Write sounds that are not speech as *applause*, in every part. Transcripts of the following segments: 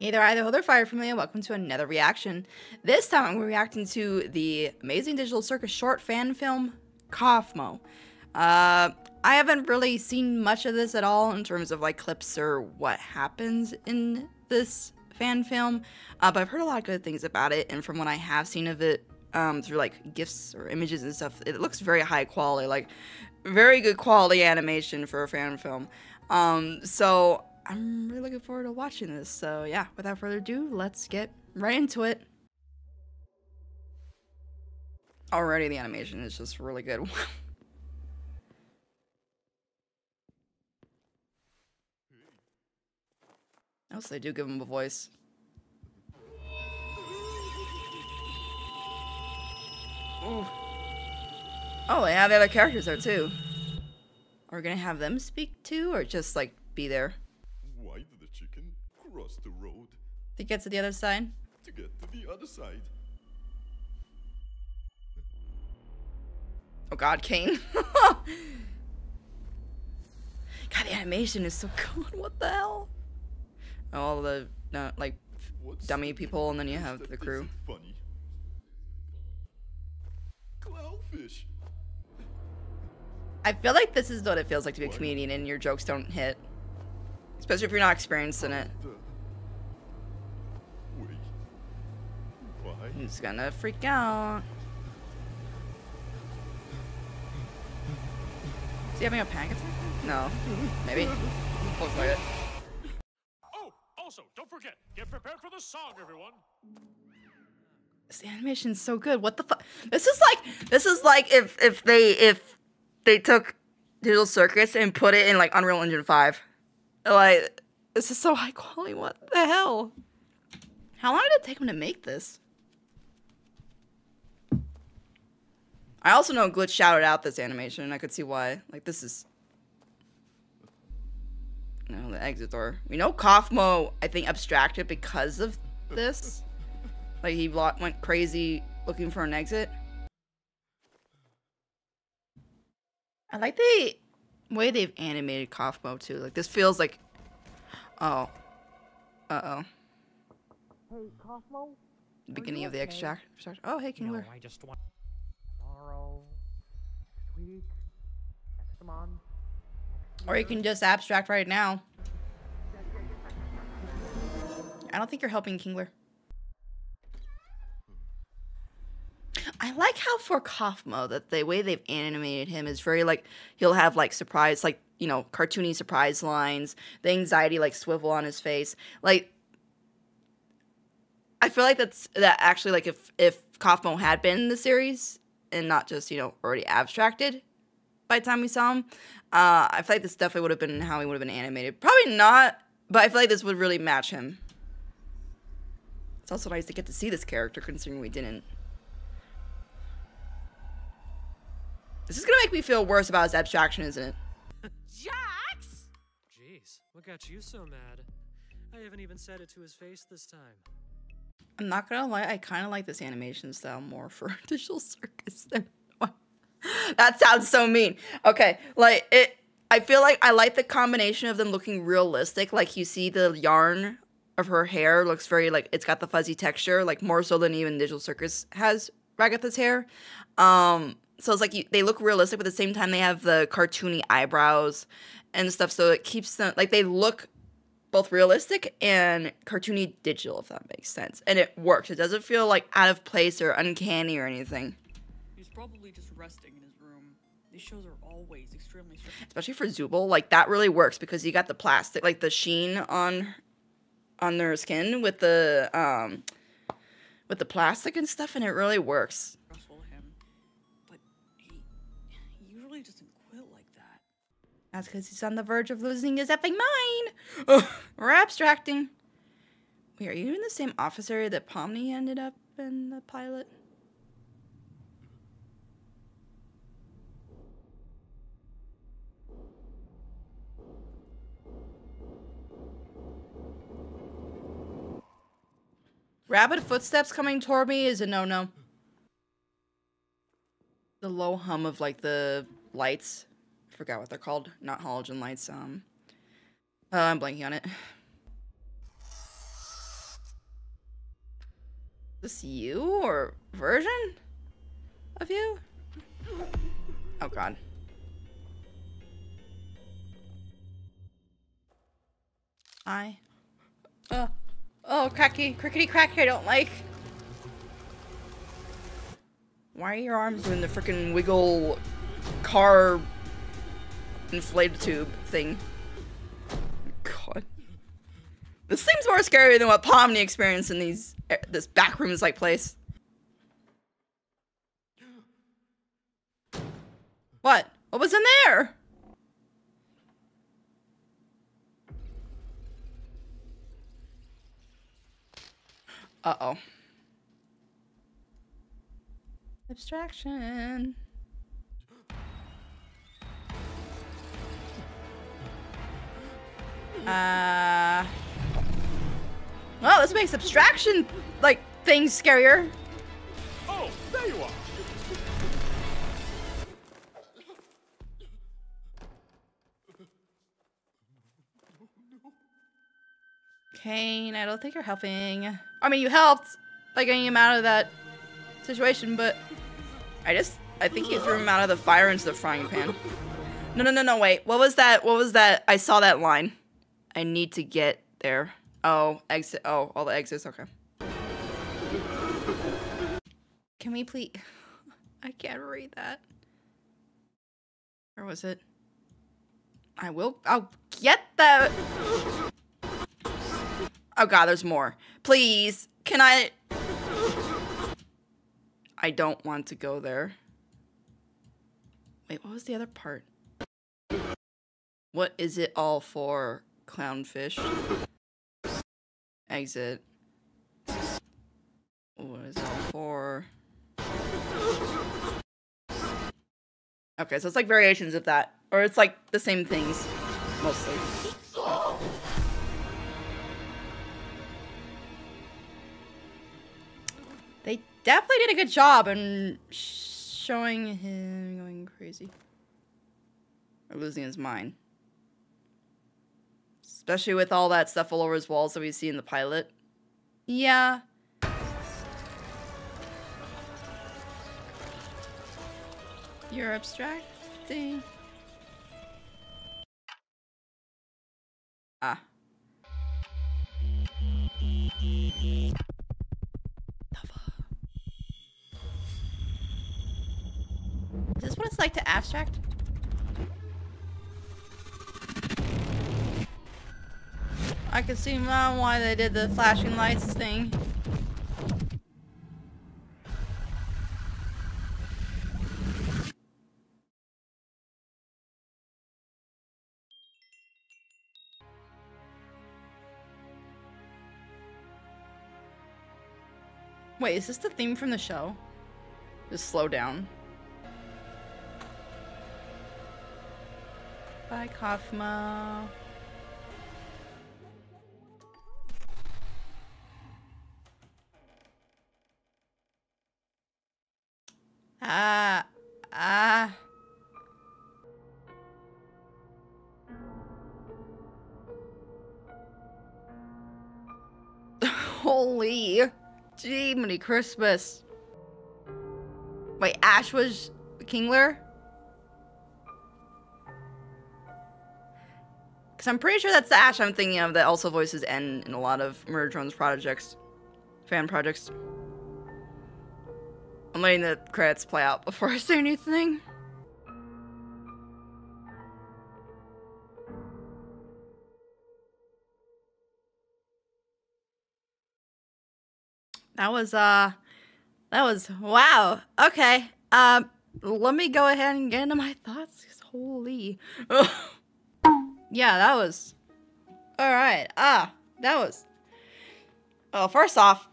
Hey there, either Other Fire Family, welcome to another reaction. This time I'm reacting to the Amazing Digital Circus short fan film, Kaufmo. Uh, I haven't really seen much of this at all in terms of like clips or what happens in this fan film, uh, but I've heard a lot of good things about it, and from what I have seen of it um, through like gifs or images and stuff, it looks very high quality, like very good quality animation for a fan film. Um, so I'm really looking forward to watching this. So yeah, without further ado, let's get right into it. Already the animation is just really good. *laughs* also, they do give him a voice. Ooh. Oh, yeah, the other characters are too. Are we gonna have them speak too, or just like be there? Why did the chicken cross the road To get to the other side? to get to the other side? Oh god, Caine. *laughs* god, the animation is so good. What the hell? All the, uh, like, What's dummy people, and then you have the crew. Funny. Clownfish. I feel like this is what it feels like to be a comedian and your jokes don't hit. Especially if you're not experienced in it. The... Wait. Why? He's gonna freak out. Is he having a panic attack? No. Maybe. Looks like it. Oh, also, don't forget, get prepared for the song, everyone. This animation's so good. What the fuck? This is like this is like if if they if they took Digital Circus and put it in like Unreal Engine 5. Like this is so high quality. What the hell? How long did it take them to make this? I also know Glitch shouted out this animation and I could see why. Like this is no, the exit door. We know Kaufmo, I think, abstracted because of this. *laughs* Like he went crazy looking for an exit. I like the way they've animated Kaufmo too. Like this feels like, oh, uh oh. Hey, Kaufmo? Beginning of the okay? extract. extract- Oh, hey, No, Kinger. I just want tomorrow, next week, next month. Or you can just abstract right now. I don't think you're helping Kinger. I like how for Kaufmo that the way they've animated him is very like he'll have like surprise like you know cartoony surprise lines, the anxiety like swivel on his face. Like I feel like that's that actually like if if Kaufmo had been in the series and not just you know already abstracted by the time we saw him, uh, I feel like this definitely would have been how he would have been animated. Probably not, but I feel like this would really match him. It's also nice to get to see this character considering we didn't. This is gonna make me feel worse about his abstraction, isn't it? Jax! Jeez, what got you so mad? I haven't even said it to his face this time. I'm not gonna lie, I kind of like this animation style more for *laughs* Digital Circus than. *laughs* that sounds so mean. Okay, like it. I feel like I like the combination of them looking realistic. Like you see the yarn of her hair looks very like it's got the fuzzy texture, like more so than even Digital Circus has Ragatha's hair. Um, so it's like you, they look realistic, but at the same time they have the cartoony eyebrows and stuff. So it keeps them like they look both realistic and cartoony digital, if that makes sense. And it works. It doesn't feel like out of place or uncanny or anything. He's probably just resting in his room. These shows are always extremely stressful. Especially for Zooble, like that really works because you got the plastic, like the sheen on on their skin with the um with the plastic and stuff, and it really works. That's because he's on the verge of losing his effing mind. Ugh, We're abstracting. Wait, are you in the same office area that Pomni ended up in the pilot? Rapid footsteps coming toward me is a no-no. The low hum of like the lights. Forgot what they're called. Not halogen lights. Um, uh, I'm blanking on it. this you or version of you? Oh god. I. Uh, oh, cracky, crickety cracky, I don't like. Why are your arms doing the freaking wiggle car inflated tube thing? God. This seems more scary than what Pomni experienced in these eh, this backrooms like place. What? What was in there? Uh-oh. Abstraction. Uh. Well, this makes abstraction like things scarier. Oh, there you are. Caine, I don't think you're helping. I mean, you helped by getting him out of that situation, but I just I think you threw him out of the fire into the frying pan. No, no, no, no, wait. What was that? What was that? I saw that line. I need to get there. Oh, exit. Oh, all the exits. Okay. Can we please? *laughs* I can't read that. Where was it? I will. I'll get that. Oh god, there's more. Please, can I? I don't want to go there. Wait, what was the other part? What is it all for, clownfish? Exit. What is it all for? Okay, so it's like variations of that. Or it's like the same things, mostly. They definitely did a good job in showing him going crazy. Or losing his mind. Especially with all that stuff all over his walls that we see in the pilot. Yeah. You're abstracting. Ah. Is this what it's like to abstract? I can see now why they did the flashing lights thing. Wait, is this the theme from the show? Just slow down. Bye, Kaufmo. Christmas. Wait, Ash was Kinger? Because I'm pretty sure that's the Ash I'm thinking of that also voices N in a lot of Murder Drones projects, fan projects. I'm letting the credits play out before I say anything. That was, uh, that was, wow. Okay. Um, let me go ahead and get into my thoughts. Holy. yeah, that was, all right. Ah, that was, well, first off,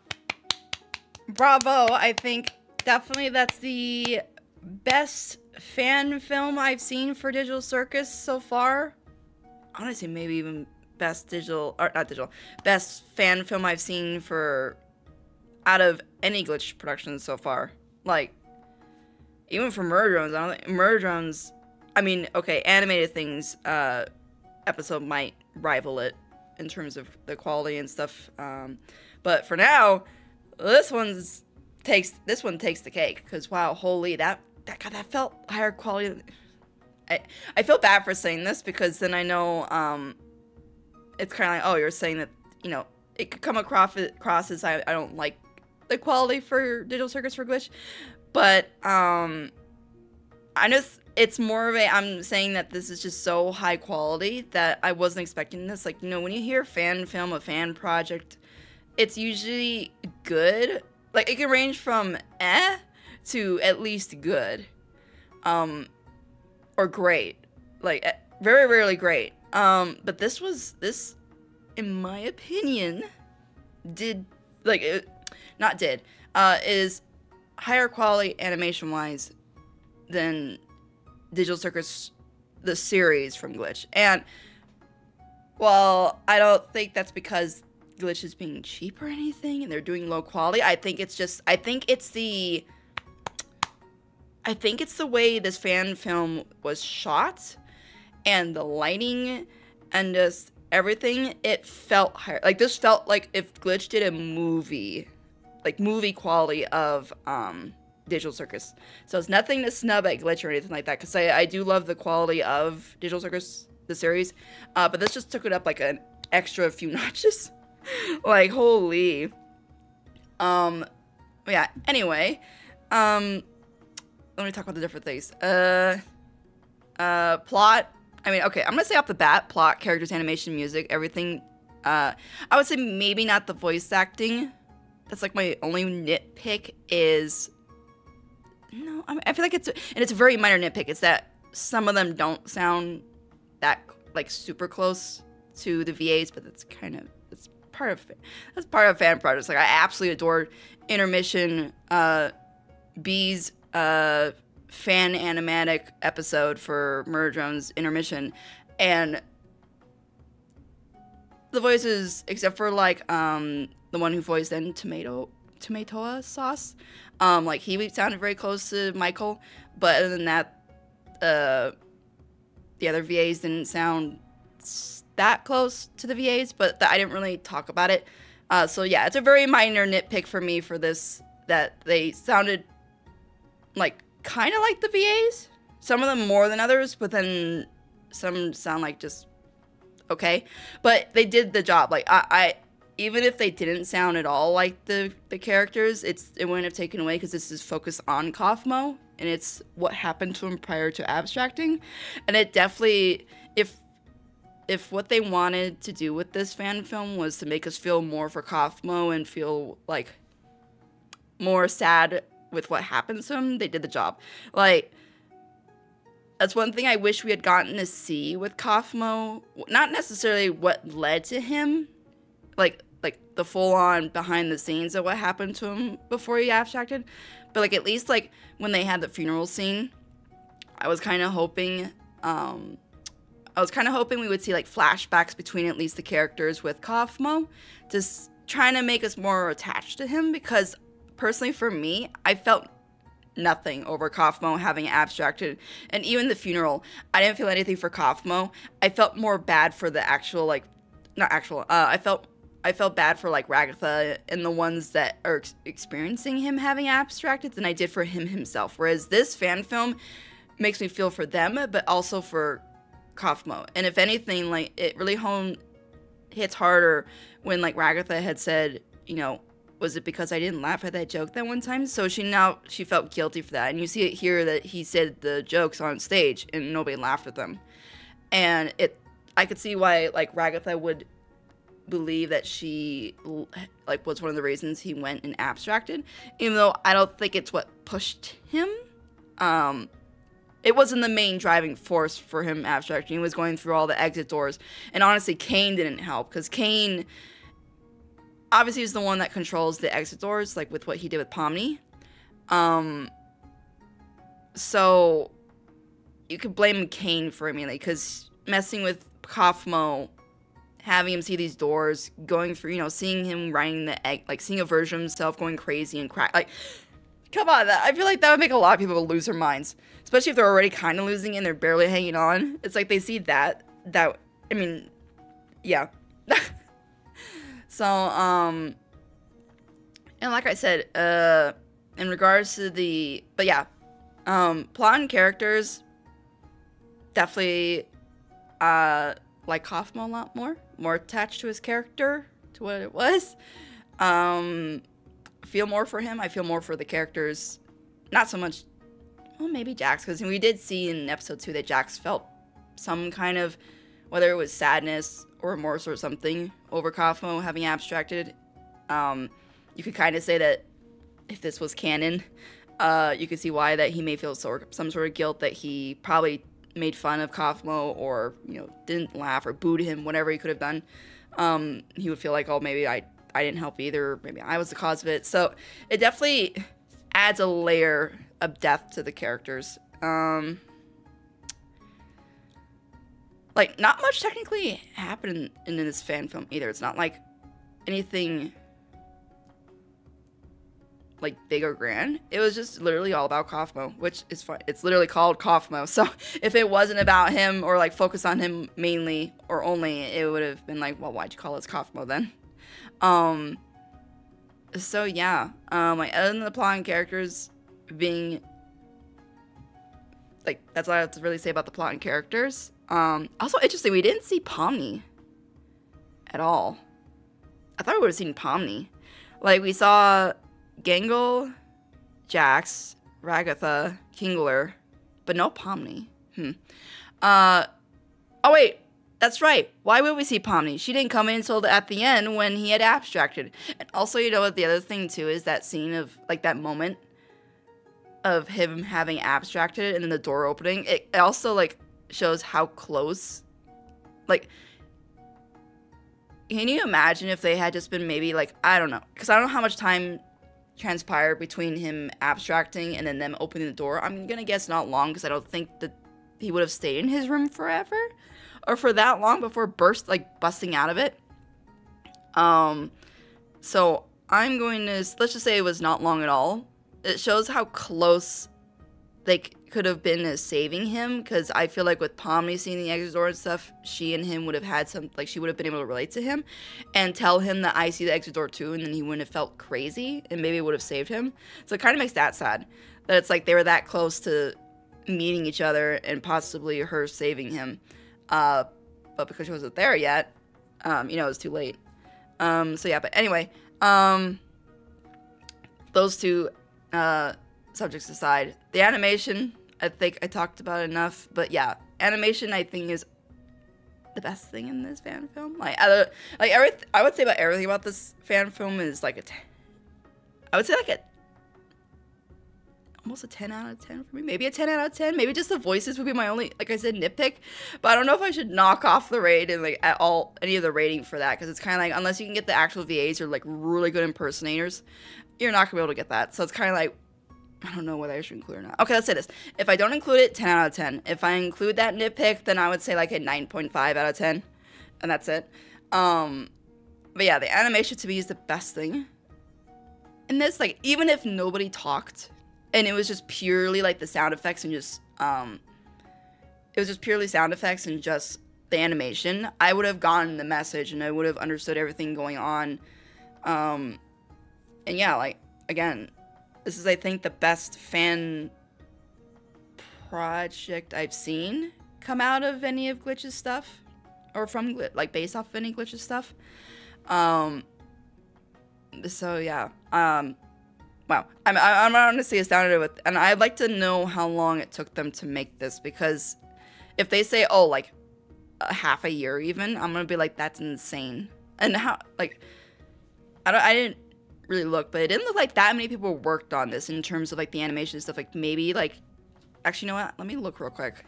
bravo. I think definitely that's the best fan film I've seen for Digital Circus so far. Honestly, maybe even best digital or not digital, best fan film I've seen for out of any glitch production so far. Like even for Murder Drones, I don't think Murder Drones. I mean, okay, animated things uh, episode might rival it in terms of the quality and stuff. Um, but for now, this one's takes this one takes the cake because wow, holy that that God, that felt higher quality. I I feel bad for saying this because then I know um, it's kind of like oh you're saying that you know it could come across across as I, I don't like the quality for Digital Circus for Glitch, but um, I know it's- it's more of a I'm saying that this is just so high quality that I wasn't expecting this. Like you know when you hear fan film, a fan project, it's usually good. Like it can range from eh to at least good, um, or great. Like eh, very rarely great. Um, but this was this, in my opinion, did like it, not did uh is higher quality animation wise than Digital Circus the series from Glitch. And well, I don't think that's because Glitch is being cheap or anything and they're doing low quality. I think it's just I think it's the I think it's the way this fan film was shot and the lighting and just everything it felt higher. Like this felt like if Glitch did a movie like movie quality of um Digital Circus. So it's nothing to snub at Glitch or anything like that because I, I do love the quality of Digital Circus, the series. Uh, but this just took it up like an extra few *laughs* notches. like, holy. Um, yeah, anyway. Um, let me talk about the different things. Uh, uh, plot. I mean, okay, I'm gonna say off the bat, plot, characters, animation, music, everything. Uh, I would say maybe not the voice acting. That's like my only nitpick is no, I, mean, I feel like it's and it's a very minor nitpick. It's that some of them don't sound that like super close to the VAs, but that's kind of that's part of that's part of fan projects. Like I absolutely adored intermission, uh, B's uh, fan animatic episode for Murder Drone's intermission, and the voices, except for like um the one who voiced in tomato tomatoa sauce, um like he sounded very close to Michael, but other than that, uh, the other VAs didn't sound that close to the VAs, but th- I didn't really talk about it. Uh, so yeah, it's a very minor nitpick for me for this that they sounded like kind of like the VAs. Some of them more than others, but then some sound like just okay. But they did the job. Like I even if they didn't sound at all like the the characters, it's it wouldn't have taken away because this is focused on Kaufmo and it's what happened to him prior to abstracting, and it definitely if if what they wanted to do with this fan film was to make us feel more for Kaufmo and feel like more sad with what happens to him, they did the job. Like that's one thing I wish we had gotten to see with Kaufmo. Not necessarily what led to him, like like the full on behind the scenes of what happened to him before he abstracted, but like at least like when they had the funeral scene, I was kind of hoping. Um, I was kind of hoping we would see like flashbacks between at least the characters with Kaufmo, just trying to make us more attached to him. Because personally, for me, I felt nothing over Kaufmo having abstracted, and even the funeral, I didn't feel anything for Kaufmo. I felt more bad for the actual like, not actual. Uh, I felt I felt bad for like Ragatha and the ones that are ex- experiencing him having abstracted than I did for him himself. Whereas this fan film makes me feel for them, but also for Kaufmo. And if anything, like it really hone hits harder when like Ragatha had said, you know, was it because I didn't laugh at that joke that one time? So she now she felt guilty for that. And you see it here that he said the jokes on stage and nobody laughed at them. And it I could see why like Ragatha would believe that she like was one of the reasons he went and abstracted even though i don't think it's what pushed him. Um it wasn't the main driving force for him abstracting. He was going through all the exit doors. And honestly caine didn't help because caine obviously is the one that controls the exit doors like with what he did with pomni um so you could blame caine for immediately because messing with kaufmo having him see these doors, going through, you know, seeing him riding the egg, like seeing a version of himself going crazy and crack. Like, come on, that, I feel like that would make a lot of people lose their minds, especially if they're already kind of losing and they're barely hanging on. It's like they see that, that, I mean, yeah. *laughs* so, um, And like I said, uh, in regards to the, but yeah, um, plot and characters, definitely, uh, like Kaufmo a lot more, more attached to his character, to what it was. Um, feel more for him. I feel more for the characters, not so much. Well, maybe Jax, because we did see in episode two that Jax felt some kind of, whether it was sadness or remorse or something over Kaufmo having abstracted. Um, you could kind of say that if this was canon, uh, you could see why that he may feel so, some sort of guilt that he probably made fun of Kaufmo or you know didn't laugh or booed him, whatever he could have done. Um, he would feel like, oh, maybe I I didn't help either, maybe I was the cause of it. So it definitely adds a layer of depth to the characters. Um, like not much technically happened in this fan film either. It's not like anything like big or grand. It was just literally all about Kaufmo, which is fun. It's literally called Kaufmo. *laughs* So if it wasn't about him or like focus on him mainly or only, it would have been like, well, why'd you call it Kaufmo then? Um. So yeah, um, like other than the plot and characters being like that's all I have to really say about the plot and characters. Um, also interesting, we didn't see Pomni at all. I thought we would have seen Pomni. Like we saw Gangle, Jax, Ragatha, Kinger, but no Pomni. Hmm. Uh, oh wait, that's right. Why would we see Pomni? She didn't come in until at the end when he had abstracted. And also, you know what? The other thing too is that scene of like that moment of him having abstracted and then the door opening. It, it also like shows how close, like. Can you imagine if they had just been maybe like I don't know because I don't know how much time transpired between him abstracting and then them opening the door. I'm gonna guess not long because I don't think that he would have stayed in his room forever or for that long before burst like busting out of it. Um, so I'm going to let's just say it was not long at all. It shows how close c- could have been saving him because I feel like with Pomni seeing the exit door and stuff, she and him would have had some like she would have been able to relate to him and tell him that I see the exit door too, and then he wouldn't have felt crazy and maybe would have saved him. So it kind of makes that sad that it's like they were that close to meeting each other and possibly her saving him. Uh, but because she wasn't there yet, um, you know, it was too late. Um, so yeah, but anyway, um, those two uh, subjects aside, the animation, I think I talked about enough. But yeah, animation, I think is the best thing in this fan film. Like, other, like every, I would say about everything about this fan film is like a, t- I would say like a almost a 10 out of 10 for me. Maybe a 10 out of 10. Maybe just the voices would be my only, like I said, nitpick. But I don't know if I should knock off the rate and like at all any of the rating for that because it's kind of like unless you can get the actual VAs or like really good impersonators, you're not gonna be able to get that. So it's kind of like I don't know whether I should include or not. Okay, let's say this. If I don't include it, 10 out of 10. If I include that nitpick, then I would say like a 9.5 out of 10. And that's it. Um, but yeah, the animation to me is the best thing. In this, like, even if nobody talked and it was just purely like the sound effects and just, um, it was just purely sound effects and just the animation, I would have gotten the message and I would have understood everything going on. Um, and yeah, like, again, this is, I think, the best fan project I've seen come out of any of Glitch's stuff, or from like based off of any Glitch's stuff. Um. So yeah. Um. Wow. I'm I'm honestly astounded with, and I'd like to know how long it took them to make this because if they say oh like a half a year even, I'm gonna be like that's insane. And how like I don't I didn't really look, but it didn't look like that many people worked on this in terms of like the animation stuff. Like maybe like, actually, you know what? Let me look real quick.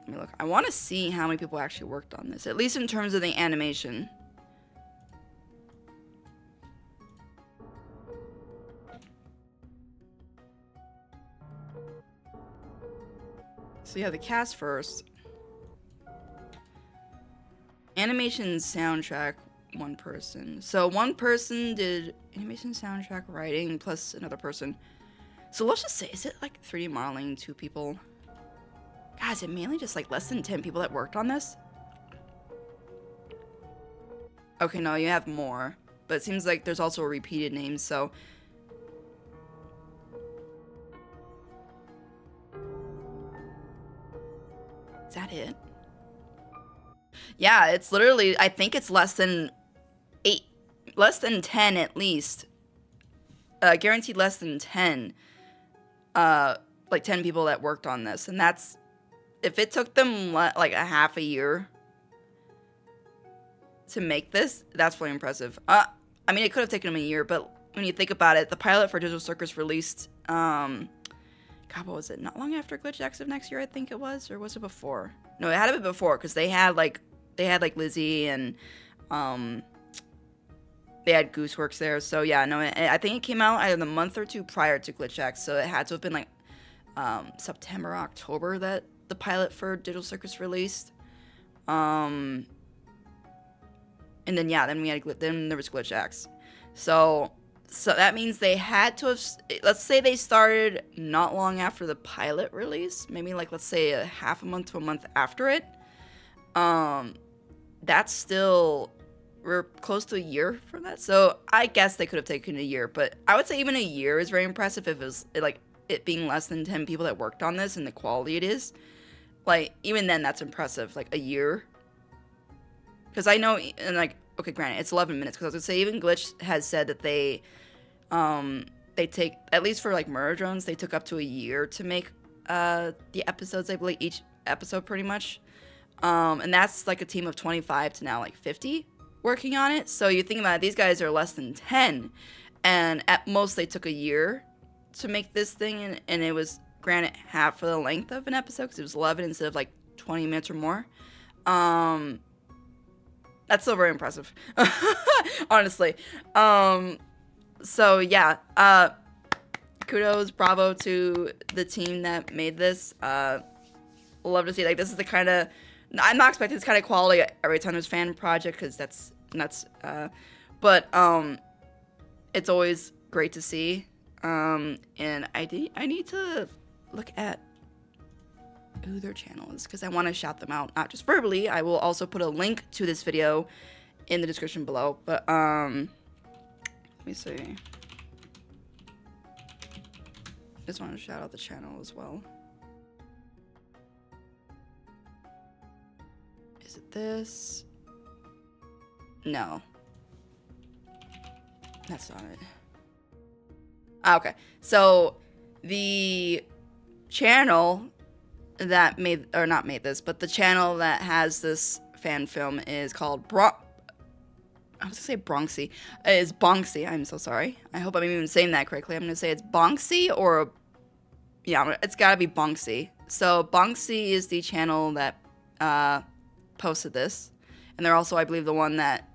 Let me look. I want to see how many people actually worked on this, at least in terms of the animation. So yeah, the cast first. Animation soundtrack one person. So one person did animation soundtrack writing plus another person. So let's just say, is it like 3D modeling, two people? Guys, it mainly just like less than 10 people that worked on this? Okay, no, you have more. but it seems like there's also repeated name, so. Is that it? Yeah, it's literally, I think it's less than less than 10 at least. Uh, guaranteed less than 10. Uh, like 10 people that worked on this. And that's, if it took them like a half a year to make this, that's really impressive. Uh, I mean, it could have taken them a year, but when you think about it, the pilot for Digital Circus released, um, God, what was it? Not long after Glitch X of next year, I think it was, or was it before? No, it had to be before because they had like they had like Lizzie and um they had Gooseworks there. So yeah, no, I think it came out either the month or two prior to Glitch X, so it had to have been like um, September, October that the pilot for Digital Circus released. Um, and then yeah, then we had then there was Glitch X. So so that means they had to have let's say they started not long after the pilot release, maybe like let's say a half a month to a month after it. Um that's still we're close to a year from that. So I guess they could have taken a year, but I would say even a year is very impressive if it was like it being less than 10 people that worked on this and the quality it is. Like even then that's impressive. Like a year because I know, and like, okay, granted, it's 11 minutes. Because I was gonna say, even Glitch has said that they, um, they take at least for like Murder Drones, they took up to a year to make uh the episodes. I believe each episode pretty much, um, and that's like a team of 25 to now like 50 working on it. So you think about it, these guys are less than 10, and at most they took a year to make this thing, and, and it was granted half for the length of an episode because it was 11 instead of like 20 minutes or more. Um, that's still very impressive *laughs* honestly um so yeah uh kudos bravo to the team that made this uh love to see like this is the kind of i'm not expecting this kind of quality every time there's fan project because that's nuts uh but um it's always great to see um and i de- i need to look at who their channel is because I want to shout them out, not just verbally. I will also put a link to this video in the description below. But um, let me see. Just want to shout out the channel as well. This? No. That's not it. Ah, okay. So the channel that made or not made this, but the channel that has this fan film is called Bron. I was gonna say Bronxy. Is Bonksy. I'm so sorry. I hope I'm even saying that correctly. I'm gonna say it's Bonksy or yeah, it's gotta be Bonksy. So Bonksy is the channel that uh, posted this, and they're also, I believe, the one that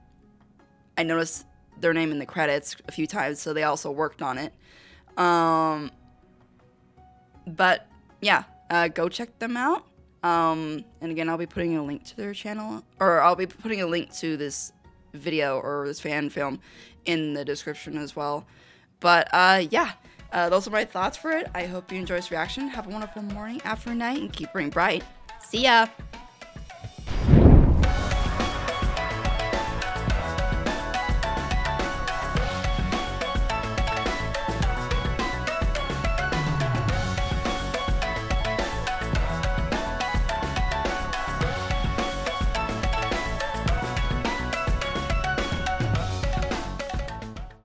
I noticed their name in the credits a few times. So they also worked on it. Um, but yeah, uh, go check them out. Um, and again, I'll be putting a link to their channel, or I'll be putting a link to this video or this fan film in the description as well. But uh, yeah, uh, those are my thoughts for it. I hope you enjoy this reaction. Have a wonderful morning, afternoon, night, and keep burning bright. See ya!